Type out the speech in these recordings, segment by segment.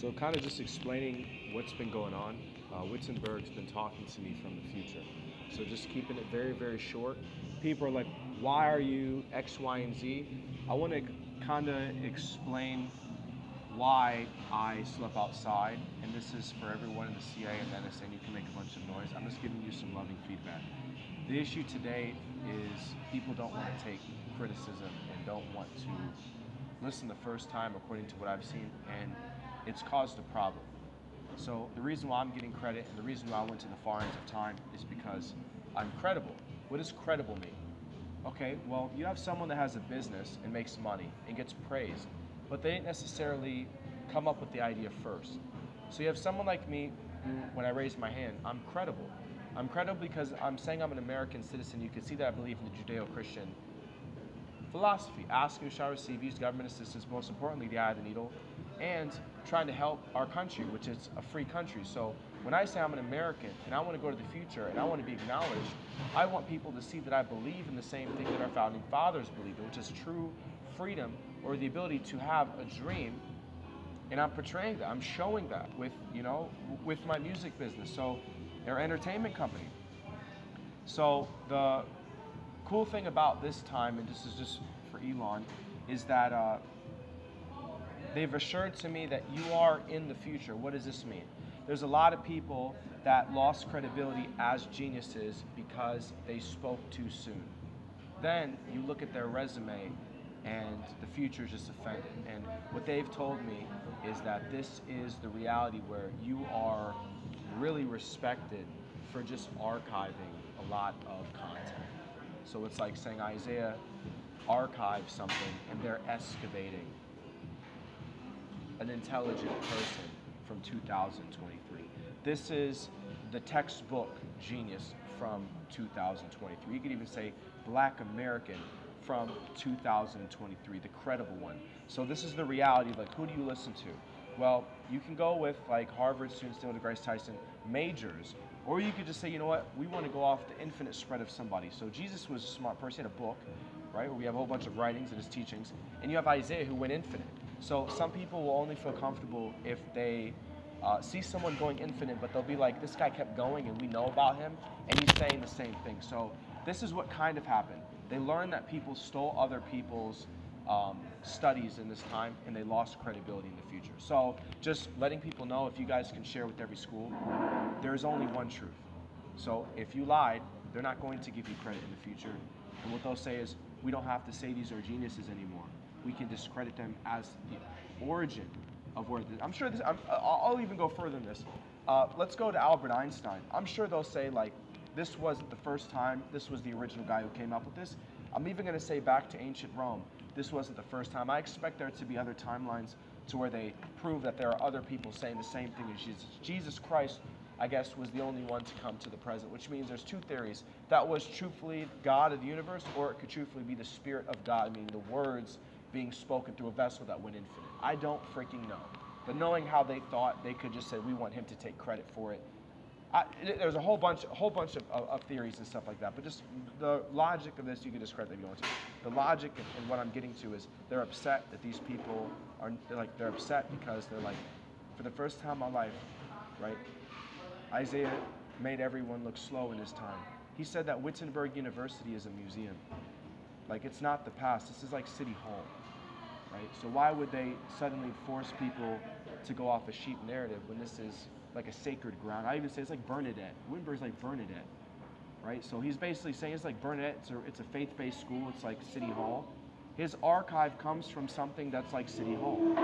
So, kind of just explaining what's been going on. Uh, Wittenberg's been talking to me from the future. So, just keeping it very, very short. People are like, why are you X, Y, and Z? I want to kind of explain why I slept outside, and this is for everyone in the CIA and NSA, you can make a bunch of noise. I'm just giving you some loving feedback. The issue today is people don't want to take criticism and don't want to listen the first time according to what I've seen, and it's caused a problem. So the reason why I'm getting credit and the reason why I went to the far ends of time is because I'm credible. What does credible mean? Okay, well, you have someone that has a business and makes money and gets praised, but they didn't necessarily come up with the idea first. So you have someone like me who, when I raise my hand, I'm credible. I'm credible because I'm saying I'm an American citizen. You can see that I believe in the Judeo Christian philosophy. Ask you shall receive, use government assistance, most importantly, the eye of the needle, and trying to help our country, which is a free country. So when I say I'm an American and I want to go to the future and I want to be acknowledged, I want people to see that I believe in the same thing that our founding fathers believed in, which is true freedom or the ability to have a dream. And I'm portraying that. I'm showing that with, you know, with my music business. So, our entertainment company. So the cool thing about this time, and this is just for Elon, is that uh, they've assured to me that you are in the future. What does this mean? There's a lot of people that lost credibility as geniuses because they spoke too soon. Then you look at their resume and the future is just offended. And what they've told me is that this is the reality where you are really respected for just archiving a lot of content. So it's like saying Isaiah archived something and they're excavating an intelligent person from 2023. This is the textbook genius from 2023. You could even say black American from 2023, the credible one. So this is the reality, like who do you listen to? Well, you can go with like Harvard students, Neil deGrasse Tyson, majors, or you could just say, you know what, we want to go off the infinite spread of somebody. So Jesus was a smart person, he had a book, right, where we have a whole bunch of writings and his teachings, and you have Isaiah who went infinite. So some people will only feel comfortable if they uh, see someone going infinite, but they'll be like, this guy kept going and we know about him, and he's saying the same thing. So this is what kind of happened. They learned that people stole other people's um, studies in this time and they lost credibility in the future. So just letting people know if you guys can share with every school, there is only one truth. So if you lied, they're not going to give you credit in the future. And what they'll say is, we don't have to say these are geniuses anymore. We can discredit them as the origin of where this, I'm sure this, i will even go further than this. Uh, let's go to Albert Einstein. I'm sure they'll say like, this wasn't the first time, this was the original guy who came up with this. I'm even gonna say back to ancient Rome this wasn't the first time. I expect there to be other timelines to where they prove that there are other people saying the same thing as Jesus. Jesus Christ, I guess, was the only one to come to the present, which means there's two theories. That was truthfully God of the universe, or it could truthfully be the Spirit of God, meaning the words being spoken through a vessel that went infinite. I don't freaking know. But knowing how they thought, they could just say, we want him to take credit for it I, there's a whole bunch, a whole bunch of, of, of, theories and stuff like that. But just the logic of this, you can describe if you want to. The logic and, and, what I'm getting to is they're upset that these people are they're like they're upset because they're like, for the first time in my life, right? Isaiah made everyone look slow in his time. He said that Wittenberg University is a museum. Like it's not the past. This is like City Hall, right? So why would they suddenly force people to go off a sheep narrative when this is like a sacred ground. I even say it's like Bernadette. Wittenberg's like Bernadette, right? So he's basically saying it's like Bernadette. It's a, it's a faith-based school. It's like City Hall. His archive comes from something that's like City Hall.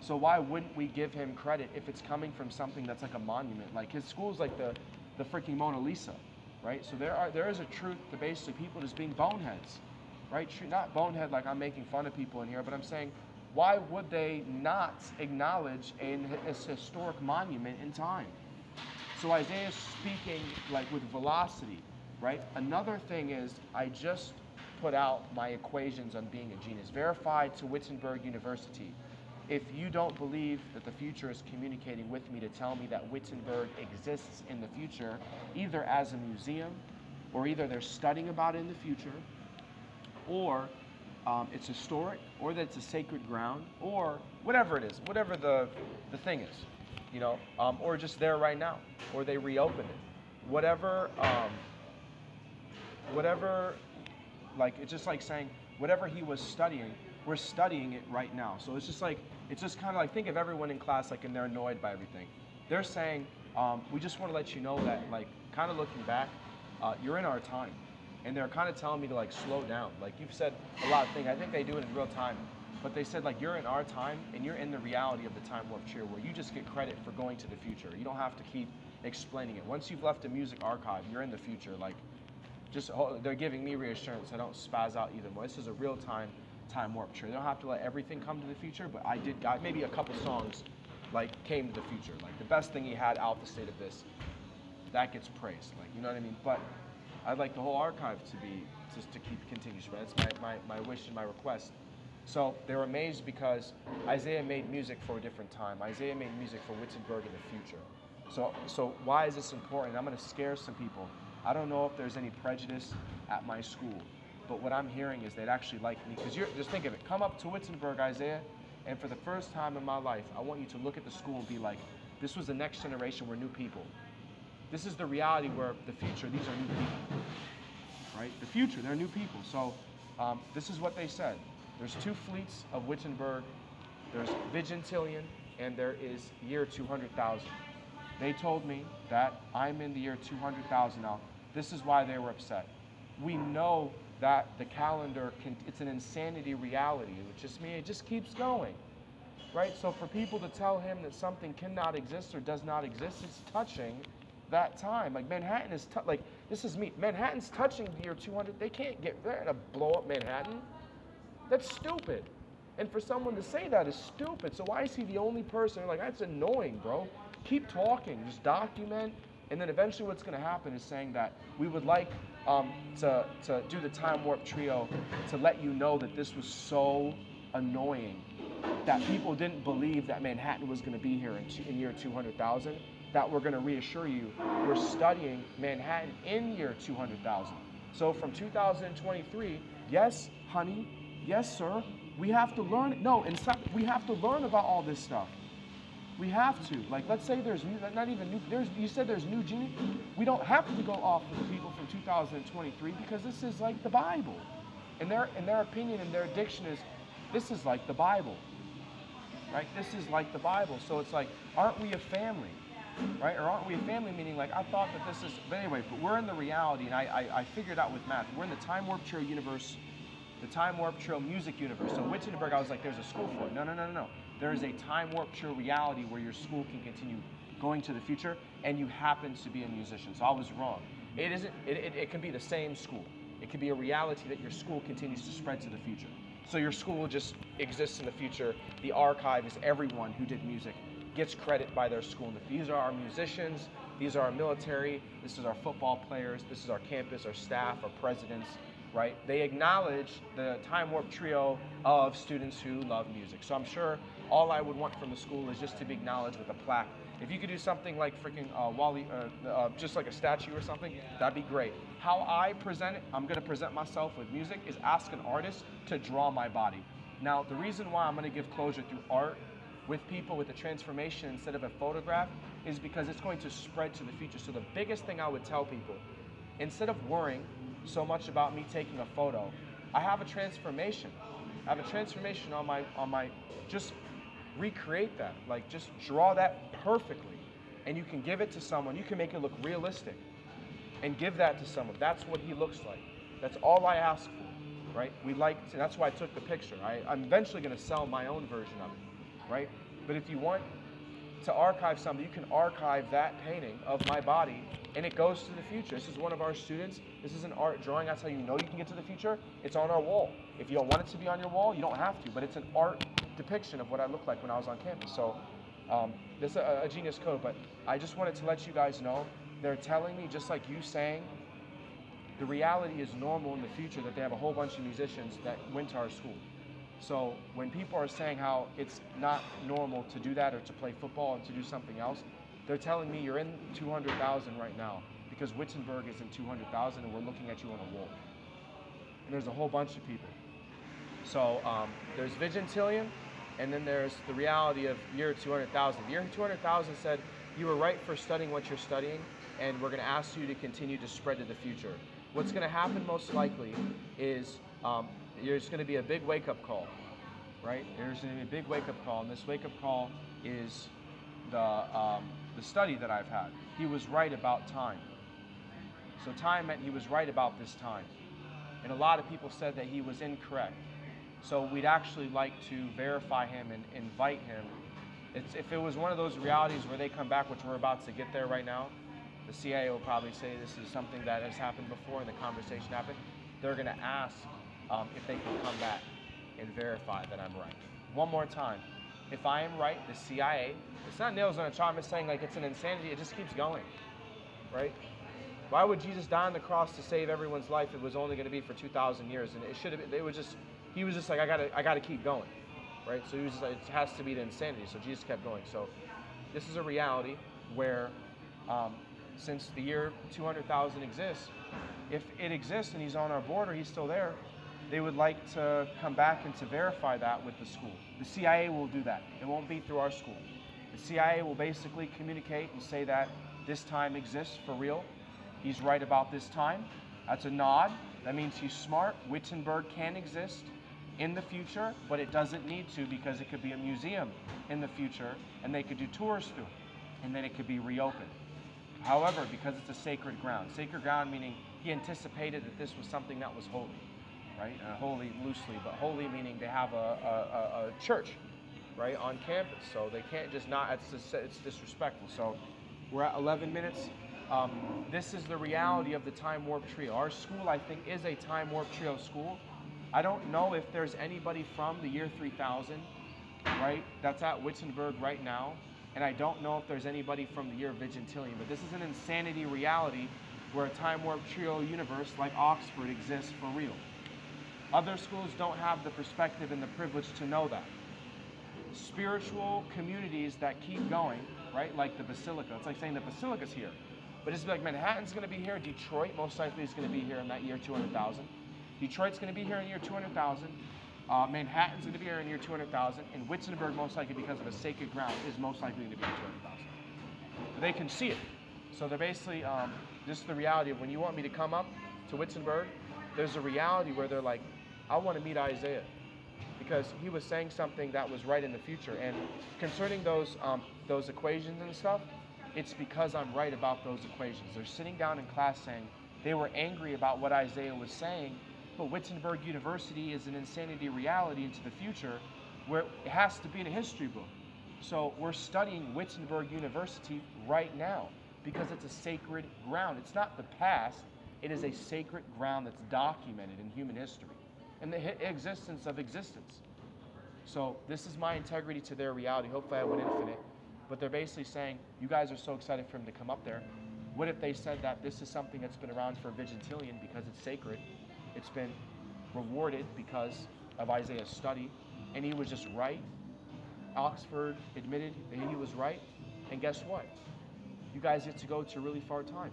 So why wouldn't we give him credit if it's coming from something that's like a monument? Like his school's like the, the freaking Mona Lisa, right? So there are there is a truth to basically people just being boneheads, right? Not bonehead like I'm making fun of people in here, but I'm saying why would they not acknowledge a, a historic monument in time? So Isaiah is speaking like with velocity, right? Another thing is I just put out my equations on being a genius, verified to Wittenberg University. If you don't believe that the future is communicating with me to tell me that Wittenberg exists in the future, either as a museum, or either they're studying about it in the future, or um, it's historic, or that it's a sacred ground, or whatever it is, whatever the, the thing is, you know, um, or just there right now, or they reopen it. Whatever, um, whatever, like, it's just like saying, whatever he was studying, we're studying it right now. So it's just like, it's just kind of like, think of everyone in class, like, and they're annoyed by everything. They're saying, um, we just want to let you know that, like, kind of looking back, uh, you're in our time. And they're kind of telling me to, like, slow down. Like, you've said a lot of things. I think they do it in real time. But they said, like, you're in our time, and you're in the reality of the time warp cheer, where you just get credit for going to the future. You don't have to keep explaining it. Once you've left the music archive, you're in the future. Like, just they're giving me reassurance. I don't spaz out either. This is a real time time warp cheer. They don't have to let everything come to the future, but I did got maybe a couple songs like came to the future. Like the best thing he had out the state of this, that gets praised. Like you know what I mean? But I'd like the whole archive to be just to keep continuous. That's my, my, my wish and my request. So they're amazed because Isaiah made music for a different time. Isaiah made music for Wittenberg in the future. So so why is this important? I'm going to scare some people. I don't know if there's any prejudice at my school, but what I'm hearing is they'd actually like me because you're just think of it. Come up to Wittenberg, Isaiah, and for the first time in my life, I want you to look at the school and be like, this was the next generation. We're new people. This is the reality where the future. These are new people, right? The future. They're new people. So um, this is what they said. There's two fleets of Wittenberg. There's Vigintillion, and there is year 200,000. They told me that I'm in the year 200,000 now. This is why they were upset. We know that the calendar can, it's an insanity reality. It just means it just keeps going. Right? So for people to tell him that something cannot exist or does not exist, it's touching that time. Like Manhattan is, like, this is me. Manhattan's touching the year 200. They can't get, they're gonna blow up Manhattan. That's stupid. And for someone to say that is stupid. So why is he the only person? Like, that's annoying, bro. Keep talking, just document, and then eventually what's going to happen is saying that we would like um, to, to do the time warp trio to let you know that this was so annoying that people didn't believe that Manhattan was going to be here in, in year 200,000, that we're going to reassure you we're studying Manhattan in year 200,000. So from 2023, yes, honey, yes, sir, we have to learn. No, in fact, we have to learn about all this stuff. We have to. Like, let's say there's new, not even new, there's, you said there's new genius. We don't have to go off of the people from 2023 because this is like the Bible. And their, in their opinion and their addiction is, this is like the Bible. Right? This is like the Bible. So it's like, aren't we a family? Right? Or aren't we a family? Meaning, like, I thought that this is, but anyway, but we're in the reality, and I, I, I figured out with math, we're in the time warp trio universe, the time warp trio music universe. So Wittenberg, I was like, there's a school for it. No, no, no, no, no there is a time warp trio reality where your school can continue going to the future and you happen to be a musician. So I was wrong. It isn't, it, it, it can be the same school. It can be a reality that your school continues to spread to the future. So your school just exists in the future. The archive is everyone who did music gets credit by their school. And if These are our musicians, these are our military, this is our football players, this is our campus, our staff, our presidents, right? They acknowledge the Time Warp trio of students who love music. So I'm sure all I would want from the school is just to be acknowledged with a plaque. If you could do something like freaking uh, Wally, uh, uh, just like a statue or something, that'd be great. How I present it, I'm gonna present myself with music, is ask an artist to draw my body. Now, the reason why I'm gonna give closure through art with people with a transformation instead of a photograph is because it's going to spread to the future. So the biggest thing I would tell people, instead of worrying so much about me taking a photo. I have a transformation. I have a transformation on my on my just recreate that. Like just draw that perfectly. And you can give it to someone. You can make it look realistic. And give that to someone. That's what he looks like. That's all I ask for. Right? We like to, that's why I took the picture. I, I'm eventually gonna sell my own version of it. Right? But if you want to archive something, you can archive that painting of my body and it goes to the future. This is one of our students. This is an art drawing. That's how you know you can get to the future. It's on our wall. If you don't want it to be on your wall, you don't have to, but it's an art depiction of what I looked like when I was on campus. So um, this is a, a genius code, but I just wanted to let you guys know they're telling me, just like you saying, the reality is normal in the future that they have a whole bunch of musicians that went to our school. So when people are saying how it's not normal to do that or to play football and to do something else, they're telling me you're in 200,000 right now because Wittenberg is in 200,000 and we're looking at you on a wall. And there's a whole bunch of people. So um, there's Vigintillion, and then there's the reality of year 200,000. Year 200,000 said you were right for studying what you're studying, and we're going to ask you to continue to spread to the future. What's going to happen most likely is um, there's going to be a big wake up call, right? There's going to be a big wake up call, and this wake up call is the, um, the study that I've had. He was right about time. So time meant he was right about this time. And a lot of people said that he was incorrect. So we'd actually like to verify him and invite him. It's, if it was one of those realities where they come back, which we're about to get there right now, the CIA will probably say this is something that has happened before and the conversation happened. They're going to ask um, if they can come back and verify that I'm right. One more time. If I am right, the CIA, it's not nails on a chalk. I'm saying like it's an insanity. It just keeps going, right? Why would Jesus die on the cross to save everyone's life? It was only going to be for 2,000 years, and it should have. Been, they were just. He was just like, I gotta, I gotta keep going, right? So he was like, it has to be the insanity. So Jesus kept going. So this is a reality where, um, since the year 200,000 exists, if it exists and he's on our border, he's still there. They would like to come back and to verify that with the school. The CIA will do that. It won't be through our school. The CIA will basically communicate and say that this time exists for real He's right about this time. That's a nod. That means he's smart. Wittenberg can exist in the future, but it doesn't need to because it could be a museum in the future and they could do tours through it and then it could be reopened. However, because it's a sacred ground, sacred ground meaning he anticipated that this was something that was holy, right? Uh, holy loosely, but holy meaning they have a, a, a, church, right, on campus. So they can't just not, it's, just, it's disrespectful. So we're at 11 minutes. Um, this is the reality of the Time Warp Trio. Our school, I think, is a Time Warp Trio school. I don't know if there's anybody from the year 3000, right, that's at Wittenberg right now. And I don't know if there's anybody from the year Vigintillion, but this is an insanity reality where a Time Warp Trio universe like Oxford exists for real. Other schools don't have the perspective and the privilege to know that. Spiritual communities that keep going, right, like the Basilica, it's like saying the Basilica's here. But it's like Manhattan's going to be here. Detroit most likely is going to be here in that year 200,000. Detroit's going to be here in year 200,000. Uh, Manhattan's going to be here in year 200,000. And Wittenberg, most likely because of a sacred ground, is most likely going to be in 200,000. They can see it. So they're basically, um, this is the reality of when you want me to come up to Wittenberg, there's a reality where they're like, I want to meet Isaiah because he was saying something that was right in the future. And concerning those um, those equations and stuff, it's because I'm right about those equations. They're sitting down in class saying they were angry about what Isaiah was saying, but Wittenberg University is an insanity reality into the future where it has to be in a history book. So we're studying Wittenberg University right now because it's a sacred ground. It's not the past, it is a sacred ground that's documented in human history and the existence of existence. So this is my integrity to their reality. Hopefully I went infinite. But they're basically saying, you guys are so excited for him to come up there. What if they said that this is something that's been around for a Vigintillion because it's sacred? It's been rewarded because of Isaiah's study, and he was just right. Oxford admitted that he was right, and guess what? You guys get to go to a really far time.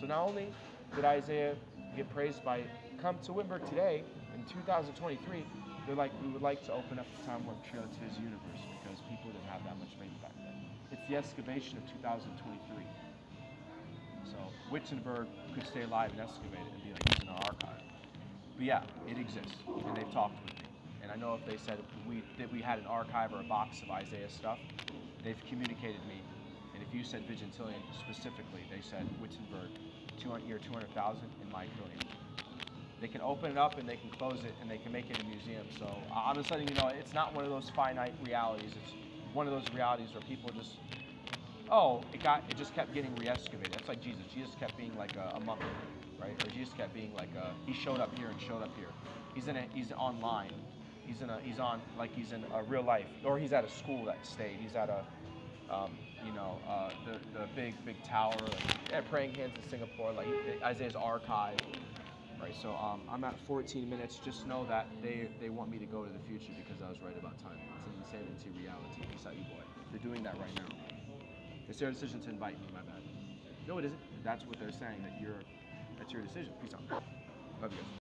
So not only did Isaiah get praised by come to Wittenberg today in 2023, they're like, we would like to open up the time warp trio to his universe because people didn't have that much faith back then. It's the excavation of 2023. So Wittenberg could stay alive and excavate it and be like, it's in our archive. But yeah, it exists, and they've talked with me. And I know if they said we that we had an archive or a box of Isaiah stuff, they've communicated me. And if you said Vigintillion specifically, they said Wittenberg, 200 year 200,000 in my billion. They can open it up and they can close it and they can make it a museum. So I'm just letting you know it's not one of those finite realities. It's one of those realities where people just, oh, it got, it just kept getting re-excavated. That's like Jesus. Jesus kept being like a, a mummy, right? Or Jesus kept being like a, he showed up here and showed up here. He's in a, he's online. He's in a, he's on like he's in a real life, or he's at a school that stayed. He's at a, um, you know, uh, the, the big, big tower, like, at Praying Hands in Singapore, like Isaiah's archive right? So um, I'm at 14 minutes. Just know that they, they want me to go to the future because I was right about time. It's an insanity reality. Peace out, you boy. They're doing that right now. It's their decision to invite me. My bad. No, it isn't. That's what they're saying. That you're. That's your decision. Peace out. Love you guys.